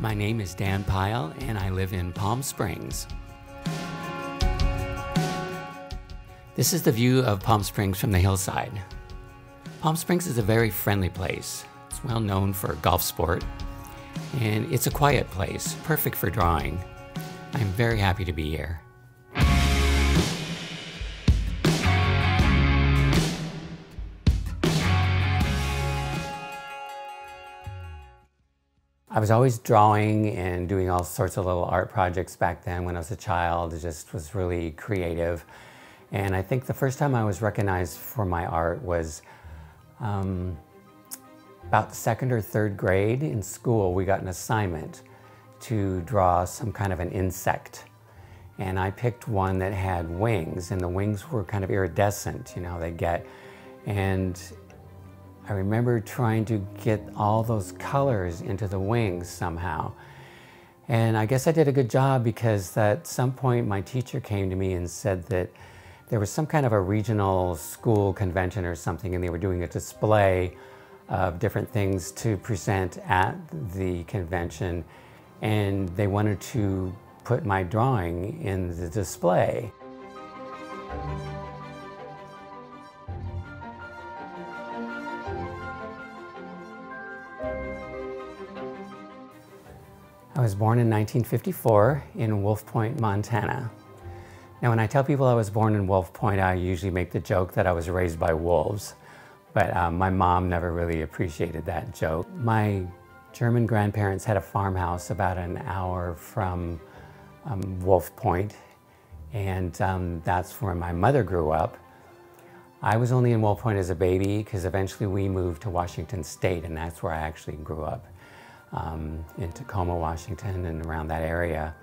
My name is Dan Pyle, and I live in Palm Springs. This is the view of Palm Springs from the hillside. Palm Springs is a very friendly place. It's well known for golf sport, and it's a quiet place, perfect for drawing. I'm very happy to be here. I was always drawing and doing all sorts of little art projects back then when I was a child. It just was really creative. And I think the first time I was recognized for my art was um, about second or third grade in school. We got an assignment to draw some kind of an insect. And I picked one that had wings, and the wings were kind of iridescent, you know, they get. And I remember trying to get all those colors into the wings somehow. And I guess I did a good job because at some point my teacher came to me and said that there was some kind of a regional school convention or something and they were doing a display of different things to present at the convention and they wanted to put my drawing in the display. Was born in 1954 in Wolf Point, Montana. Now, when I tell people I was born in Wolf Point, I usually make the joke that I was raised by wolves, but um, my mom never really appreciated that joke. My German grandparents had a farmhouse about an hour from um, Wolf Point, and um, that's where my mother grew up. I was only in Wolf Point as a baby because eventually we moved to Washington State, and that's where I actually grew up um, in Tacoma, Washington, and around that area.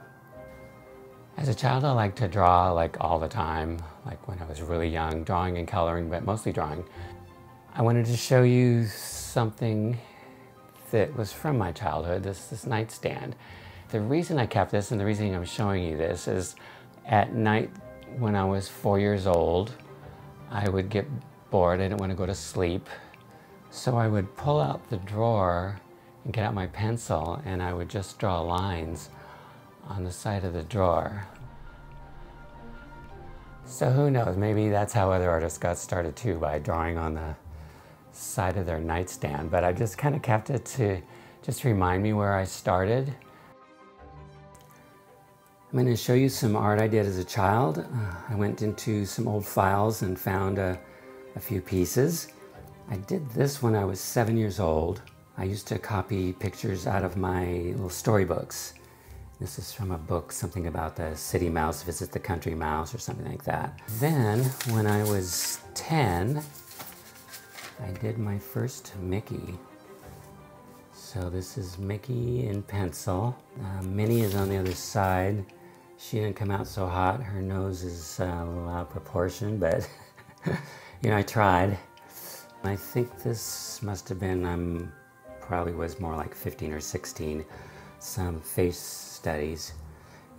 As a child, I liked to draw like all the time, like when I was really young, drawing and coloring, but mostly drawing. I wanted to show you something that was from my childhood, this, this nightstand. The reason I kept this and the reason I'm showing you this is at night when I was four years old, I would get bored, I didn't want to go to sleep. So I would pull out the drawer get out my pencil and I would just draw lines on the side of the drawer. So who knows, maybe that's how other artists got started too, by drawing on the side of their nightstand. But I just kind of kept it to just remind me where I started. I'm going to show you some art I did as a child. Uh, I went into some old files and found a, a few pieces. I did this when I was seven years old. I used to copy pictures out of my little storybooks. This is from a book, something about the city mouse visits the country mouse or something like that. Then, when I was 10, I did my first Mickey. So this is Mickey in pencil. Uh, Minnie is on the other side. She didn't come out so hot. Her nose is uh, a little out of proportion, but you know, I tried. I think this must have been, I'm probably was more like 15 or 16, some face studies.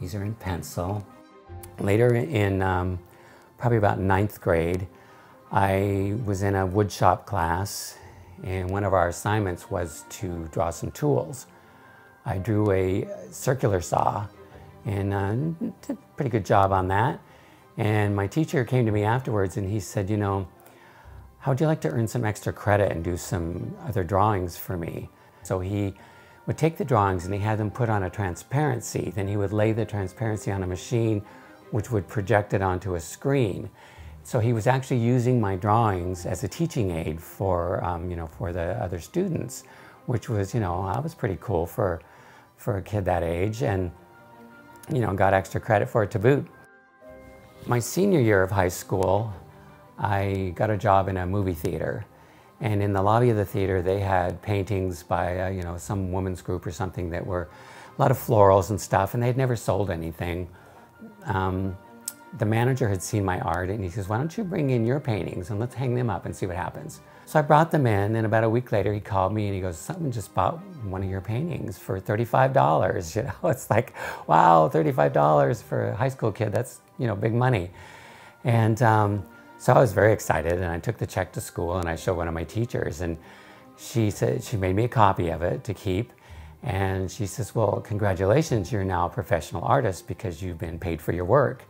These are in pencil. Later in um, probably about ninth grade, I was in a woodshop class and one of our assignments was to draw some tools. I drew a circular saw and uh, did a pretty good job on that. And my teacher came to me afterwards and he said, you know, how would you like to earn some extra credit and do some other drawings for me? So he would take the drawings and he had them put on a transparency. Then he would lay the transparency on a machine which would project it onto a screen. So he was actually using my drawings as a teaching aid for, um, you know, for the other students, which was, you know, I was pretty cool for, for a kid that age and, you know, got extra credit for it to boot. My senior year of high school, I got a job in a movie theater. And in the lobby of the theater, they had paintings by, uh, you know, some women's group or something that were a lot of florals and stuff, and they had never sold anything. Um, the manager had seen my art and he says, why don't you bring in your paintings and let's hang them up and see what happens. So I brought them in and about a week later he called me and he goes, someone just bought one of your paintings for $35. You know, it's like, wow, $35 for a high school kid, that's, you know, big money. And um, so I was very excited and I took the check to school and I showed one of my teachers and she said she made me a copy of it to keep And she says, Well, congratulations, you're now a professional artist because you've been paid for your work.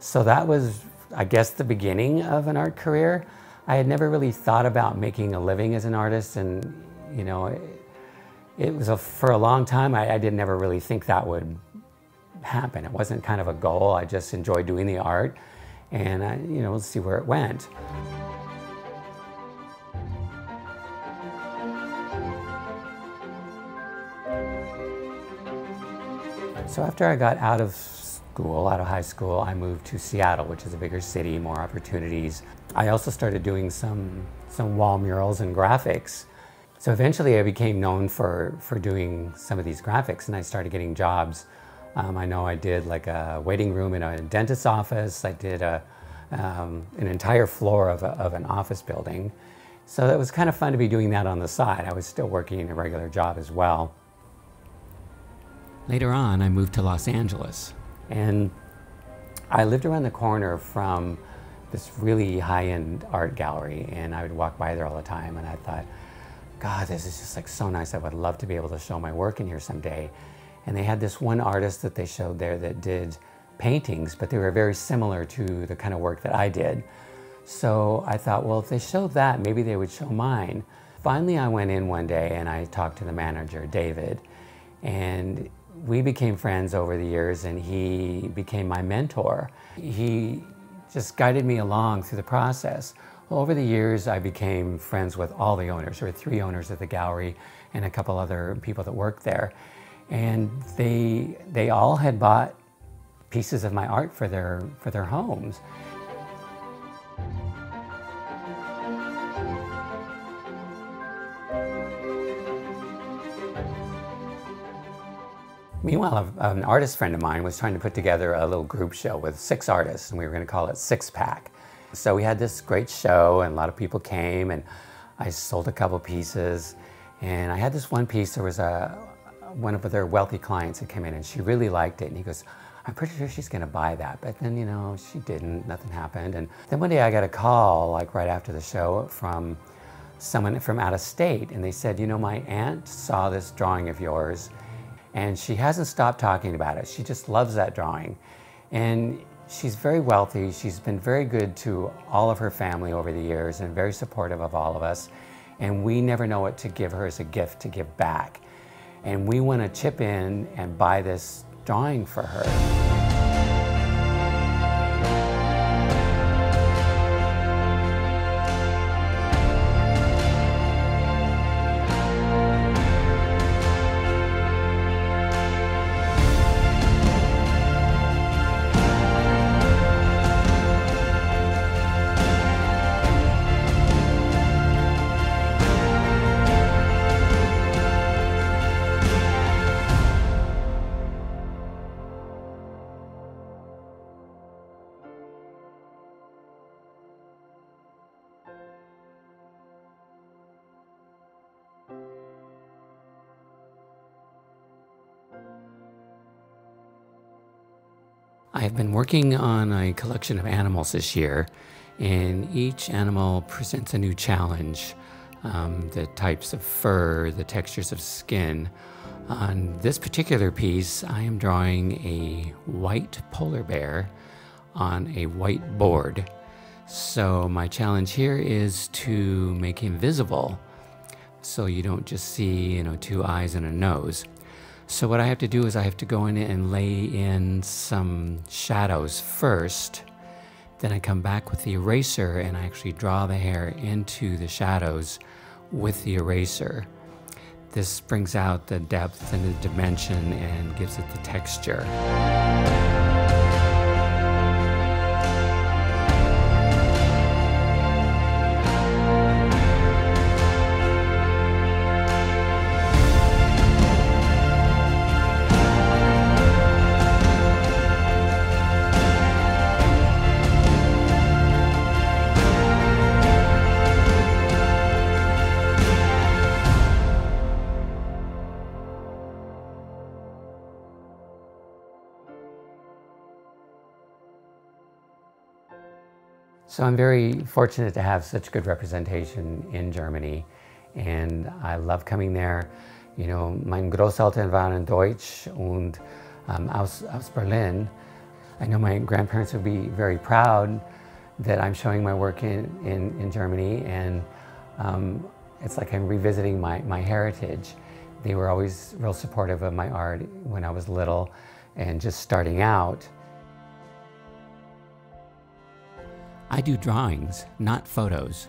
So that was, I guess, the beginning of an art career. I had never really thought about making a living as an artist, and you know, it, was a, for a long time. I, I did never really think that would happen. It wasn't kind of a goal. I just enjoyed doing the art, and I, you know, let's see where it went. So after I got out of school, out of high school, I moved to Seattle, which is a bigger city, more opportunities. I also started doing some, some wall murals and graphics. So eventually I became known for, for doing some of these graphics and I started getting jobs. Um, I know I did like a waiting room in a dentist's office. I did a, um, an entire floor of, a, of an office building. So it was kind of fun to be doing that on the side. I was still working in a regular job as well. Later on, I moved to Los Angeles. And I lived around the corner from this really high-end art gallery and I would walk by there all the time and I thought, God, this is just like so nice. I would love to be able to show my work in here someday. And they had this one artist that they showed there that did paintings, but they were very similar to the kind of work that I did. So I thought, well, if they showed that, maybe they would show mine. Finally, I went in one day and I talked to the manager, David, and we became friends over the years and he became my mentor. He just guided me along through the process. Over the years, I became friends with all the owners. There were three owners of the gallery and a couple other people that worked there. And they, they all had bought pieces of my art for their, for their homes. Meanwhile, an artist friend of mine was trying to put together a little group show with six artists, and we were going to call it Six Pack. So we had this great show, and a lot of people came, and I sold a couple pieces. And I had this one piece, there was a, one of their wealthy clients that came in, and she really liked it. And he goes, I'm pretty sure she's going to buy that. But then, you know, she didn't, nothing happened. And then one day I got a call, like right after the show, from someone from out of state. And they said, you know, my aunt saw this drawing of yours and she hasn't stopped talking about it. She just loves that drawing. And she's very wealthy. She's been very good to all of her family over the years and very supportive of all of us. And we never know what to give her as a gift to give back. And we want to chip in and buy this drawing for her. I've been working on a collection of animals this year, and each animal presents a new challenge. Um, the types of fur, the textures of skin. On this particular piece, I am drawing a white polar bear on a white board. So my challenge here is to make him visible so you don't just see, you know, two eyes and a nose. So what I have to do is I have to go in and lay in some shadows first. Then I come back with the eraser and I actually draw the hair into the shadows with the eraser. This brings out the depth and the dimension and gives it the texture. So I'm very fortunate to have such good representation in Germany and I love coming there. you know, mein Großeltern waren in Deutsch und um, aus, aus Berlin. I know my grandparents would be very proud that I'm showing my work in, in, in Germany and um, it's like I'm revisiting my, my heritage. They were always real supportive of my art when I was little and just starting out. I do drawings, not photos.